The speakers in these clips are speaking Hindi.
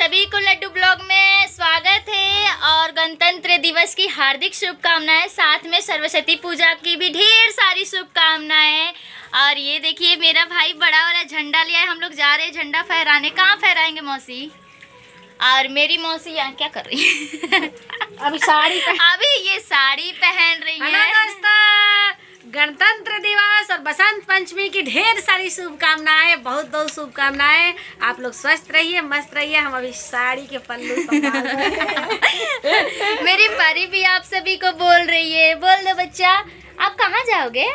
सभी को लड्डू ब्लॉग में स्वागत है और गणतंत्र दिवस की हार्दिक शुभकामनाएँ साथ में सरस्वती पूजा की भी ढेर सारी शुभकामनाएँ। और ये देखिए मेरा भाई बड़ा वाला झंडा लिया है हम लोग जा रहे हैं झंडा फहराने। कहाँ फहराएँगे मौसी? और मेरी मौसी यहाँ क्या कर रही है? अभी साड़ी अभी ये साड़ी पहन रही है गणतंत्र दिवस और बसंत पंचमी की ढेर सारी शुभकामनाएँ, बहुत बहुत शुभकामनाएँ। आप लोग स्वस्थ रहिए, मस्त रहिए, हम अभी साड़ी के पल्लू। मेरी परी भी आप सभी को बोल रही है। बोल दो बच्चा, आप कहाँ जाओगे?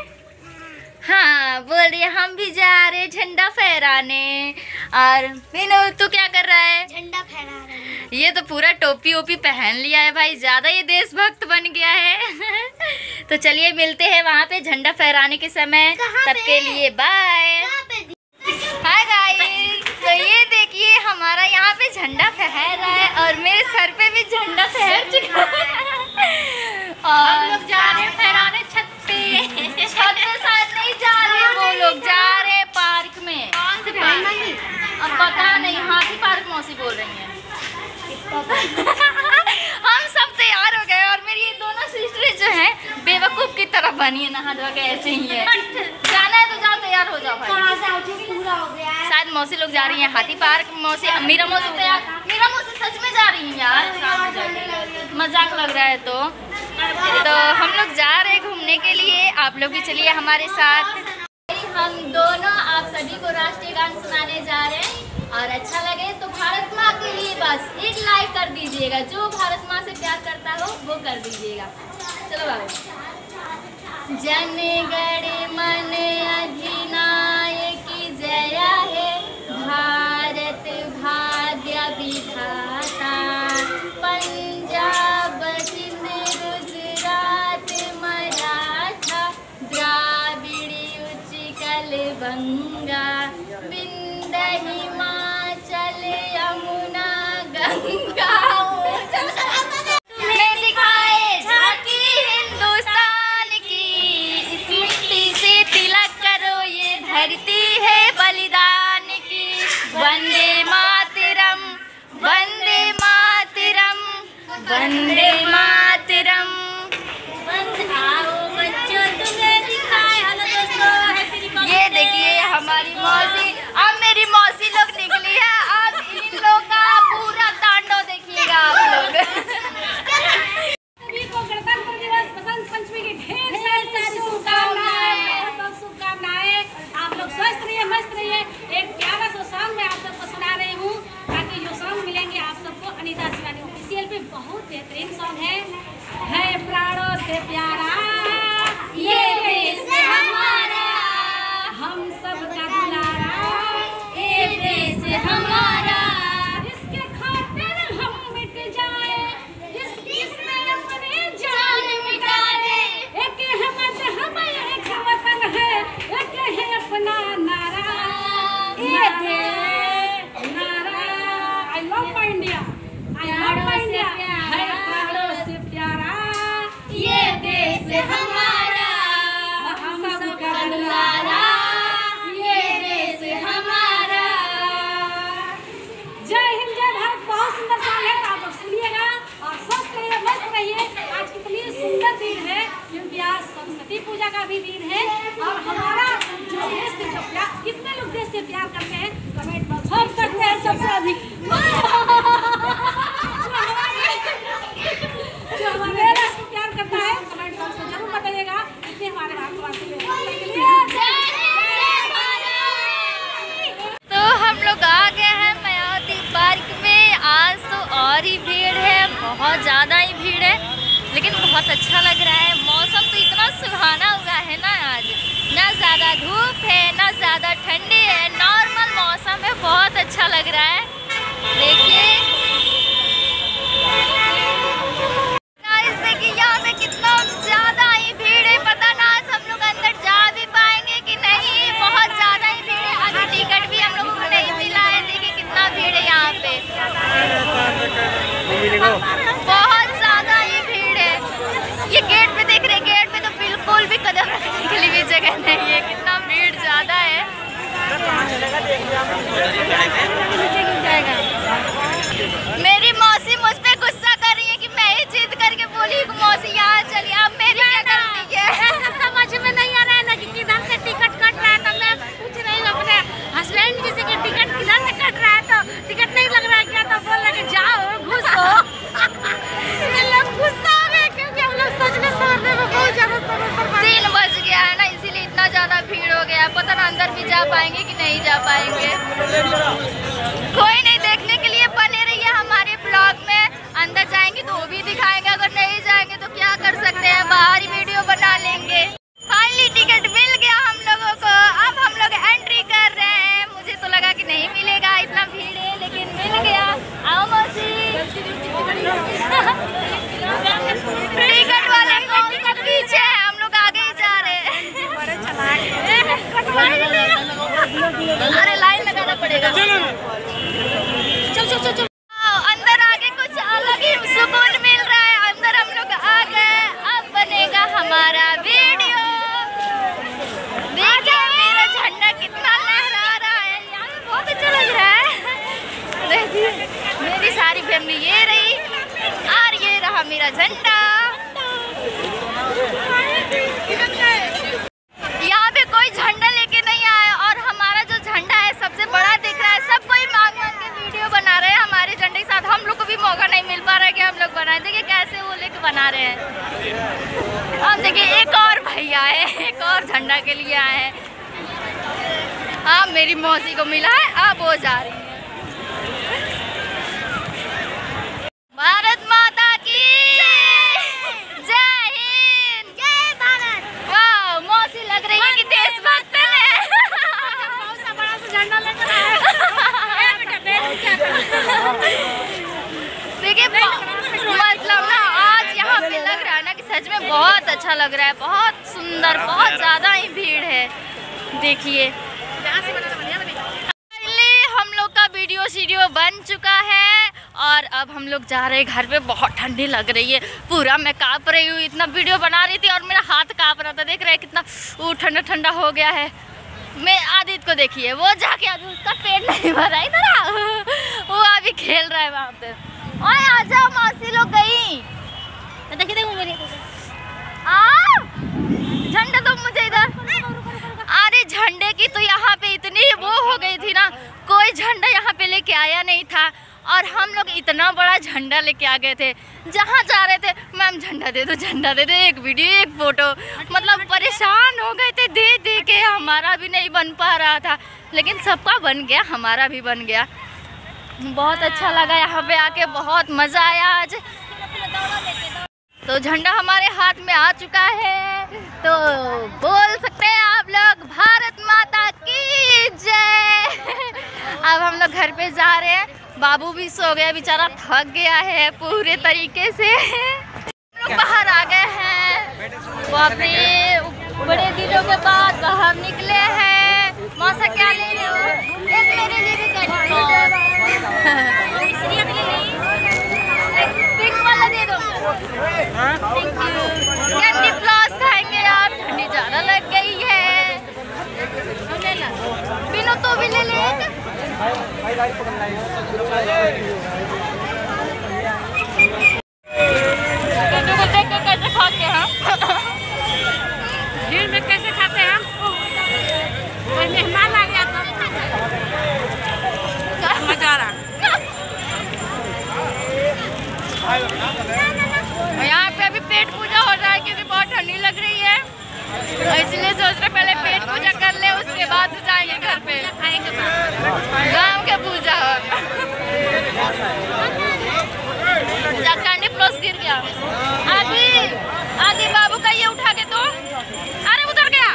हाँ बोल रही है, हम भी जा रहे झंडा फहराने। और मीनू, तू क्या कर रहा है? झंडा फहरा रहे ये तो पूरा टोपी ओपी पहन लिया है भाई ज़्यादा ये देशभक्त बन गया है। तो चलिए मिलते हैं वहाँ पे झंडा फहराने के समय। तब के लिए बाय हाय गाइस तो ये देखिए हमारा यहाँ पे झंडा फहर रहा है और मेरे सर पे भी झंडा फहर चुका है। और हम लोग जा रहे फहराने छत पे। छत पे शायद नहीं जा रहे वो लोग जा रहे पार्क में। अब पता नहीं हाथी पार्क मौसी बोल रही हैं। हम सब तैयार हो गए और मेरी ये दोनों सिस्टर जो हैं बेवकूफ़ की तरफ़ बनी है नहा धो के ऐसे ही है। जाना है तो जाओ तैयार हो जाओ भाई। शायद मौसी लोग जा रही हैं हाथी पार्क मौसी मीरा मौसी तैयार मीरा मौसी सच में जा रही हैं यार। मज़ाक लग रहा है तो। तो हम लोग जा रहे हैं घूमने के लिए। आप लोग भी चलिए हमारे साथ। हम दोनों आप सभी को राष्ट्रीय गान सुनाने जा रहे हैं। और अच्छा लगे तो भारत माँ के लिए बस एक लाइक कर दीजिएगा। जो भारत माँ से प्यार करता हो, वो कर दीजिएगा। चलो बाबू। जन गण मन अधिनायक जय है। भारत भाग्य विधाता। पंजाब सिंध गुजरात मराठा। द्राविड़ उच्चकल बंगा। वंदे मातरम वंदे मातरम वंदे मातरम। ये देखिए हमारी मौसी अब मेरी मौसी लोग निकली है अब इन लोग का पूरा तांडव देखिएगा आप लोग सभी को गणतंत्र दिवस बसंत पंचमी की ढेर सारी शुभकामनाएँ बहुत बहुत शुभकामनाएँ आप लोग स्वस्थ रहिए मस्त रहिए एक प्यारा सा सॉन्ग मैं आप सबको सुना रही हूँ ताकि जो सॉन्ग मिलेंगे आप सबको अनीता शिवानी ऑफिशियल पे बहुत बेहतरीन सॉन्ग है है प्राणों से प्यारा, ये देश हमारा। हम सबका दुलारा, ये देश हमारा। इसके खातिर हम मिट जाए इस इसमें अपनी जान मिटा दे एक है मज़हब एक वतन है, एक है अपना नारा। ये दे नारा I love my India I love my India है प्राणों से प्यारा ये देश हमारा हम सबका सबका दुलारा ये देश हमारा जय हिंद जय भारत बहुत सुंदर सॉन्ग है तो आप लोग सुनिएगा और स्वस्थ रहिए मस्त रहिए आज कितनी सुंदर दिन है क्योंकि आज सरस्वती पूजा का भी दिन है और हमारा जो देश से जो प्यार कितने लोग देश से प्यार करते हैं कमेंट बॉक्स हम करते हैं सबसे अधिक जो हमारे- जो हमारे देश को प्यार करता है कमेंट बॉक्स में ज़रूर बताइएगा इतने हमारे भारतवासी तो हम लोग आ गए हैं मायावती पार्क में आज तो और ही भीड़ है बहुत ज़्यादा ही भीड़ है लेकिन बहुत अच्छा लग रहा है। मौसम तो इतना सुहाना हुआ है ना आज। ना ज़्यादा धूप है, ना ज़्यादा ठंडी है मेरी मौसी मुझ पर गुस्सा कर रही है कि मैं ही जीत करके बोली, मौसी, यार। फैमिली ये रही। और ये रहा मेरा झंडा। यहाँ पे कोई झंडा लेके नहीं आया और हमारा जो झंडा है, सबसे बड़ा दिख रहा है। सब कोई मांग मांग के वीडियो बना रहे हैं हमारे झंडे के साथ। हम लोग को भी मौका नहीं मिल पा रहा है कि हम लोग बनाए। देखिए कैसे वो लेके बना रहे हैं। अब देखिए, एक और भैया है, एक और झंडा के लिए आए हैं। हाँ मेरी मौसी को मिला है। अब वो जा रही है भारत माता की जय हिंद जय भारत वाह मौसी लग रही है कि देशभक्त है बहुत सा बड़ा सा झंडा लेकर आया ए बेटा बैठ क्या कर देखिए मतलब ना आज यहाँ पे लग रहा है ना कि सच में बहुत अच्छा लग रहा है बहुत सुंदर बहुत ज़्यादा ही भीड़ है देखिए। हम लोग का वीडियो सीडियो बन चुका है और अब हम लोग जा रहे हैं घर पे। बहुत ठंडी लग रही है। पूरा मैं काँप रही हूँ। इतना वीडियो बना रही थी और मेरा हाथ काँप रहा था। देख रहे हैं कितना वो ठंडा ठंडा हो गया है। मैं आदित्य को देखिए। वो जाके अभी उसका पेट नहीं भरा। इधर वो अभी खेल रहा है वहाँ पे। ओए, आ जाओ, मौसी लोग गई। की तो यहाँ पे इतनी वो हो गई थी ना, कोई झंडा यहाँ पे लेके आया नहीं था। और हम लोग इतना बड़ा झंडा लेके आ गए थे। जहाँ जा रहे थे, मैम, झंडा दे दो, झंडा दे दो, एक वीडियो, एक फ़ोटो। मतलब परेशान हो गए थे, दे दे के हमारा भी नहीं बन पा रहा था। लेकिन सबका बन गया, हमारा भी बन गया। बहुत अच्छा लगा यहाँ पे आके, बहुत मज़ा आया आज। तो झंडा हमारे हाथ में आ चुका है। तो बोल सकते हैं आप लोग, भारत माता की जय। अब हम लोग घर पे जा रहे हैं। बाबू भी सो गया, बेचारा थक गया है पूरे तरीके से। लोग बाहर आ गए हैं। बाप रे बड़े दिनों के बाद बाहर निकले हैं। मौसा क्या ले रहे हो? एक मेरे लिए भी वाला दे दो थैंक यू कैंडी फ्लॉस खाएँगे यार ठंडी ज़्यादा लग गई है। बिनो तो भी ले ले एक। कैसे को देख के कैसे खाते हैं भीड़ में कैसे खाते हैं कोई मेहमान आ गया तो मज़ा आ रहा यहाँ पे अभी पेट पूजा हो रहा है क्योंकि बहुत ठंडी लग रही है और इसलिए सोच रहे पहले पेट पूजा कर ले उसके बाद से जाएँगे घर पे गाँव के पूजा जा कैंडी फ्लॉस गिर गया आगे आगे बाबू का ये उठा के तो अरे उधर गया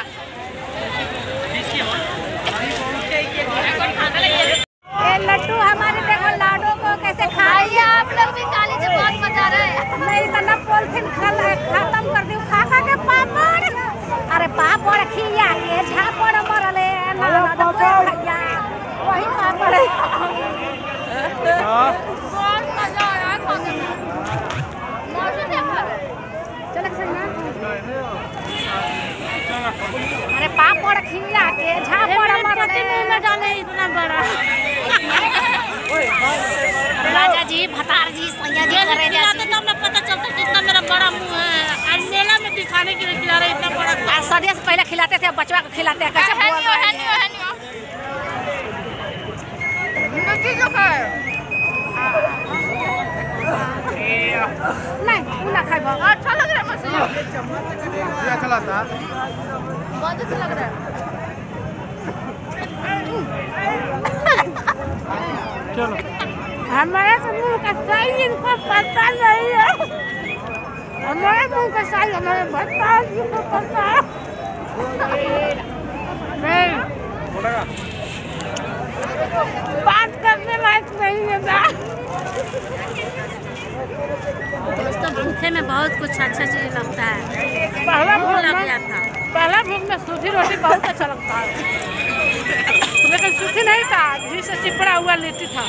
ये लड्डू हमारे देखो लाडो को कैसे खा आइए आप लोग भी काली से बहुत मज़ा आ रहा है नहीं इतना पॉलिथीन खल खत्म कर दी खा खा के पापड़ अरे पापड़ खिया के झापड़ मरले ना ना तो कोई भैया वही पापड़ बहुत मज़ा आ रहा है खाने में मौसम देखो चल संगा अरे पापड़ खिया के झापड़ मरले मुँह में डाले इतना बड़ा। राजा जी भतार जी सैया जी करे जाते। तो हमें पता चलता कितना मेरा बड़ा मुँह है। आज मेला में दिखाने के लिए खिला रहे इतना बड़ा आज सदिया से पहले खिलाते थे अब बचवा को खिलाते हैं। कैसे है बोल नहीं रहे है नहीं नहीं मिर्ची जो खाए। नहीं ना खाई बाबा अच्छा लग रहा है मछली अच्छा लगता बहुत अच्छा लग रहा है। चलो। हमारे तो मुँह का साइज़ इनको पता नहीं है। हमारे मुँह का साइज़ हमारे भत्ता जी को पता नहीं। बात करने लायक नहीं है ना। दोस्तों भूखे में बहुत कुछ अच्छा चीज़ लगता है। पहला लग गया था। पहला भोग में सूखी रोटी बहुत अच्छा लगता है। लेकिन सूखी नहीं था, घी से चिपड़ा हुआ लिट्टी था।